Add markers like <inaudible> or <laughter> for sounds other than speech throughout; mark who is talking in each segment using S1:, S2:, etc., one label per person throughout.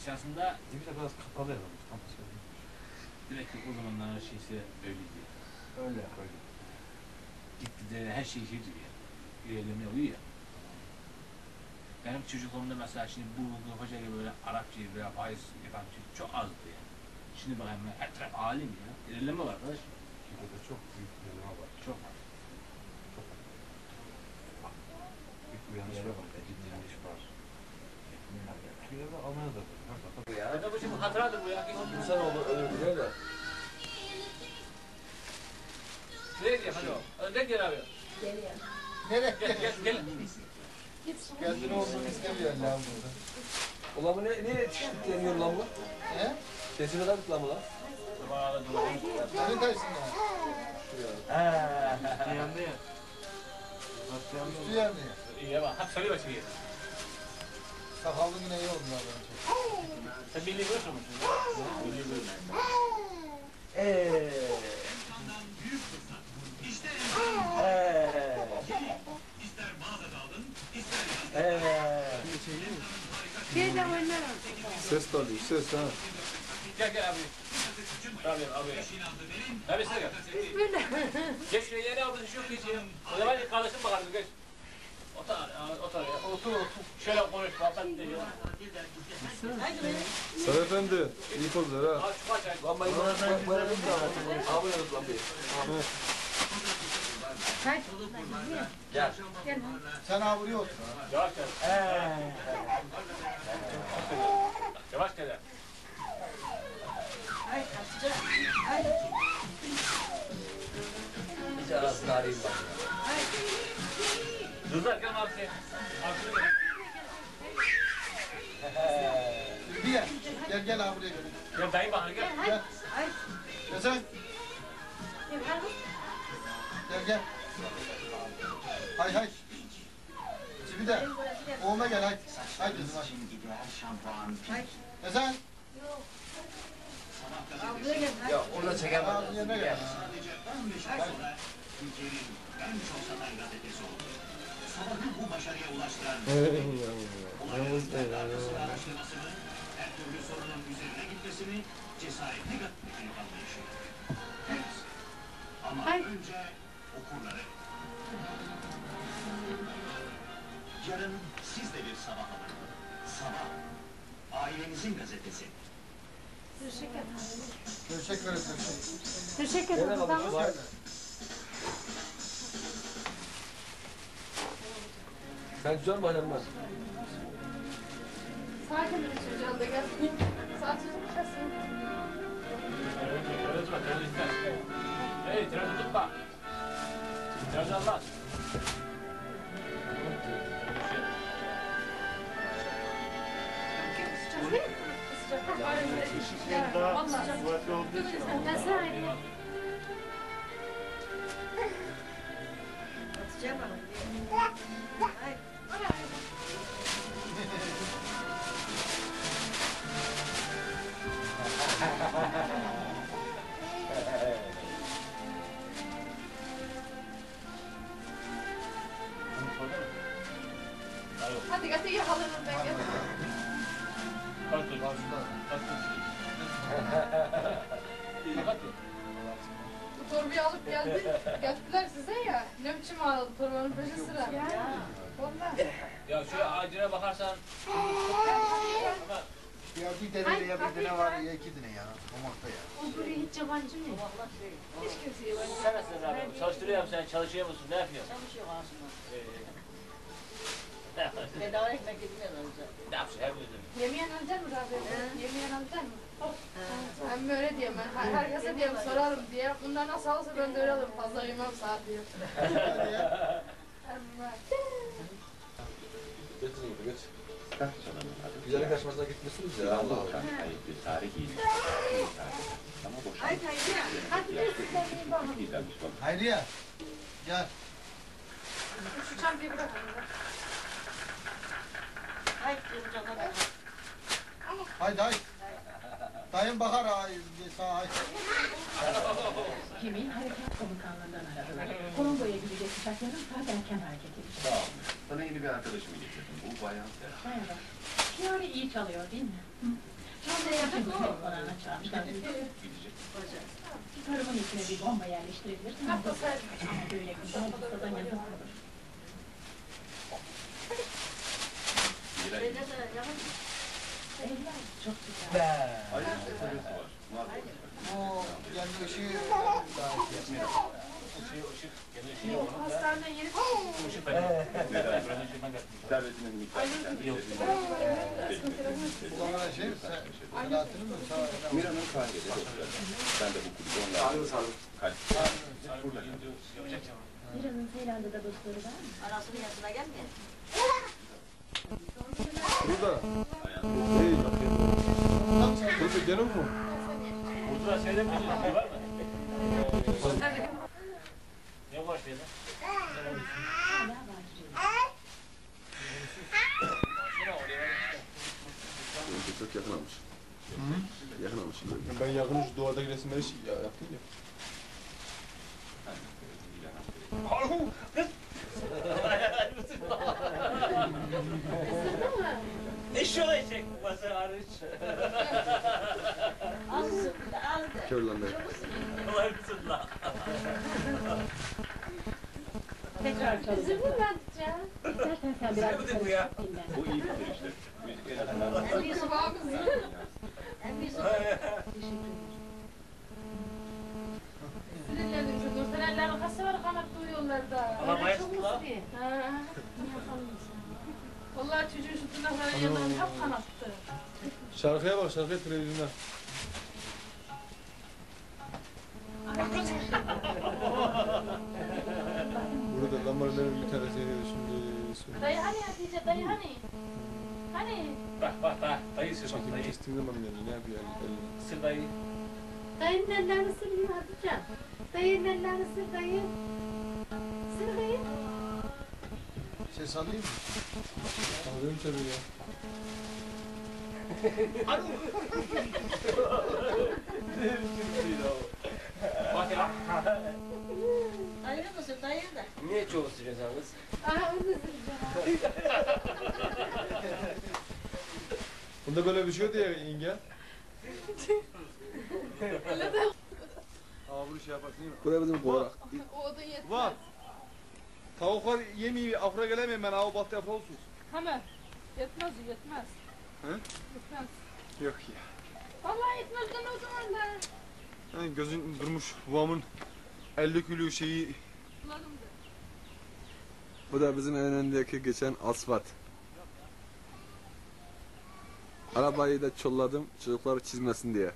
S1: Esasında
S2: Bir de biraz kapalı yaramış. Tam söyleyeyim.
S1: direkt o zamanlar şeysi öyleydi.
S2: Öyle öyle.
S1: Gitgide her şey şeydi ya. İlerleme oluyor ya. Benim çocukluğumda mesela şimdi bu hoca gibi böyle Arapça veya faiz yapan çocuk çok azdı yani. Şimdi bakayım her taraf alim ya. İlerleme var arkadaş.
S2: Burada çok büyük bir yanılma var.
S1: Çok var.
S2: Çok büyük bir yanlış var. Türkiye'de Almanya'da tarafta.
S1: Ya bu şimdi hatıradır bu ya.
S3: İnsanoğlu ölür diyor da.
S1: Nereye gidiyor hadi o? Önden gel abi.
S4: Geliyor.
S5: Nereye
S1: Gel gel gel.
S5: Kendini olduğunu istemiyor lan burada.
S3: Ulan bu ne, ne titriyor lan bu?
S5: He?
S3: Sesini kadık lan bu lan.
S5: Senin dersin ya.
S2: Yandı ya.
S5: Üstü yer mi?
S1: İyi bak. Hadi söyle bakayım.
S5: Sakallı yine iyi oldu adam.
S1: Sen milli görürsün musun? Milli görürsün.
S3: Eee.
S4: Bir de oynarım.
S3: Ses de alıyor, ses ha.
S1: Gel gel abi. Abi abi. Abi sen gel.
S4: Böyle.
S1: Geç şuraya yeni aldın şu ya. O zaman kardeşim bakalım geç. Otur, otur. Otur, otur. Şöyle konuş, muhabbet de ya.
S3: Sarı efendi, iyi pozlar ha.
S1: Aç, aç, aç.
S3: Lan ben bana bir daha. Abi yazık lan bir. Gel.
S4: Gel.
S5: Sen ha buraya otur.
S1: Yavaş gel. Yavaş gel.
S4: Ay kaçacak. Ay.
S3: Hiç arasını arayayım bak.
S4: Ay.
S1: Rıza gel abi sen. Abi gel.
S5: Bir yer. Gel gel ha buraya gel.
S1: Gel dayı bakar gel.
S5: Gel.
S4: Ay.
S5: Gel sen.
S4: Gel.
S5: Gel gel. Hay hay. Şimdi de. Oğluma gel hay. Hay kızım hay.
S4: Ay.
S5: Gel sen.
S4: Ablaya gel. hadi.
S3: Ya orada çekemem.
S5: Ağzın yerine gel.
S6: bu başarıya ulaştıran araştırmasını, her türlü sorunun üzerine gitmesini, cesaretli gazetecilik anlayışı. Ama
S4: Ay.
S6: önce okurları. Yarın siz de bir sabah alın. Sabah. Ailenizin gazetesi.
S4: Teşekkür ederim.
S5: Teşekkür ederim.
S4: Teşekkür ederim.
S3: kalmış var. Sen güzel mi annem ben?
S4: Sakin bir çocuğun da gel. Sağ çocuk kesin.
S1: Öyle tutma, öyle tutma. Hey, telefonu tutma. Telefonu Allah.
S4: Hadi
S7: geldi, geldiler size ya. Ne biçim ağladı torbanın peşi sıra. Vallahi.
S1: Ya şu ağacına bakarsan
S5: Ya bir tane ya bir tane var ya iki tane ya. Olmakta ya.
S4: O buraya hiç yabancı mı?
S7: Hiç kimseye ben.
S1: sen nasılsın abi? Çalıştırıyorum sen, çalışıyor musun? Ne yapıyorsun?
S8: Çalışıyorum aslında.
S1: Ee,
S8: Bedava ekmek gitmiyorlar bize.
S1: ne yapıyorsun? Her gün
S7: Yemeyen alacak mı Rabia? Yemeyen alacak mı? Ben böyle diyeyim ben. Her- Herkese diyeyim sorarım diye. Bunlar nasıl alırsa ben de öyle alırım. Fazla yemem saat diye. Ama-
S3: Getir gibi geç. Güzellik kaçmasına gitmişsiniz ya Allah Allah.
S6: bir tarih iyi.
S4: Hayır. Hadi bir sizden bir bakın.
S5: Hayriye. Gel.
S7: Şu çantayı bırak.
S8: Ay yapacaklar da.
S5: Dayım bakar ha. Sağ hay.
S9: Kimin harekat komutanlığından aradılar. Kolombo'ya gidecek uçak yarım saat erken hareket edecek.
S6: Sağ ol. Sana yeni bir arkadaşımı getirdim. Bu bayan Serap.
S9: Merhaba. Piyano iyi çalıyor değil mi? Hı. Şu anda yakın bir konağına çağırmışlar. Karımın içine bir bomba yerleştirebilirsin. Ama böyle güzel ustadan yazık olur. Çok güzel.
S5: O yani ışığı
S1: Işığı, ışık, gene ışığı yok.
S7: Hastaneden yeni
S1: Işık benim. Buranın ışığından geldim.
S2: Servetinin miktarı.
S1: Yok.
S5: kullanan şey sen Selahattin'in mi? Sağ
S2: Mira'nın kahvede doktor. Ben de bu kulübü onlarla. Sağ olun. Kalp.
S1: Burada yapacak ya.
S9: Biranın Seylan'da da doktoru var mı?
S8: Anasının yanına gelmeyin.
S10: Burada. Canım mı?
S1: Burada şeyde mi? Var mı? Ne var şeyde?
S10: Çok yakın almış. Yakın almış. Ben yakın şu duvardaki resimleri şey ya, yaptım ya.
S1: Olacak bu masa hariç. <laughs>
S8: Az sıktı, az da.
S10: Kör lan.
S1: Kolay mısın lan?
S9: Tekrar çalın.
S7: Üzümü ben tutacağım.
S9: Sen biraz
S1: Üzülmedi bu ya.
S2: Bu iyi bir işte. Müzik en azından.
S8: En büyük En büyük
S7: Sinirlendim şu dursunellerin kası var kanat duyuyorlar da.
S1: Ama bayılsın lan.
S7: Vallahi çocuğun şu tırnaklarının yanından hep kanattı.
S10: Şarkıya bak şarkıya televizyonda. Burada damarların bir tanesi şimdi
S7: Dayı hani Hatice dayı hani? Hani?
S1: Bak bak bak. Dayı sür bak
S10: çekimi
S1: dayı.
S10: kestiğin zaman yani ne yapıyor yani? elini?
S1: Sır dayı.
S7: Dayının ellerini sır gibi Hatice. Dayının ellerini sır dayı. Sır dayı.
S5: Ses alayım mı?
S10: Alıyorum tabii ya.
S1: Bak ya.
S8: Ayrı mısın dayı da?
S3: Niye çok sıcaksınız?
S7: Aha onu.
S10: Bunda böyle bir şey yok ya yenge. Aa bunu şey yaparsın değil mi? Buraya bizim koyarak.
S7: O odun yetmez.
S10: Var. Tavuklar yemeği afra gelemeyim ben abi bahtı yapra olsun.
S7: Hemen. Yetmez yetmez.
S10: He?
S7: Yetmez.
S10: Yok ya.
S7: Vallahi yetmez ben o zaman da.
S10: Yani gözün durmuş babamın 50 kilo şeyi.
S7: Buladım da.
S10: Bu da bizim en önündeki geçen asfalt. Arabayı da çolladım çocuklar çizmesin diye.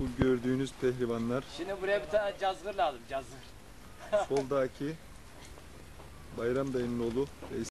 S10: Bu gördüğünüz pehlivanlar
S3: Şimdi buraya bir tane cazgır lazım, cazgır.
S10: soldaki Bayram Bey'in oğlu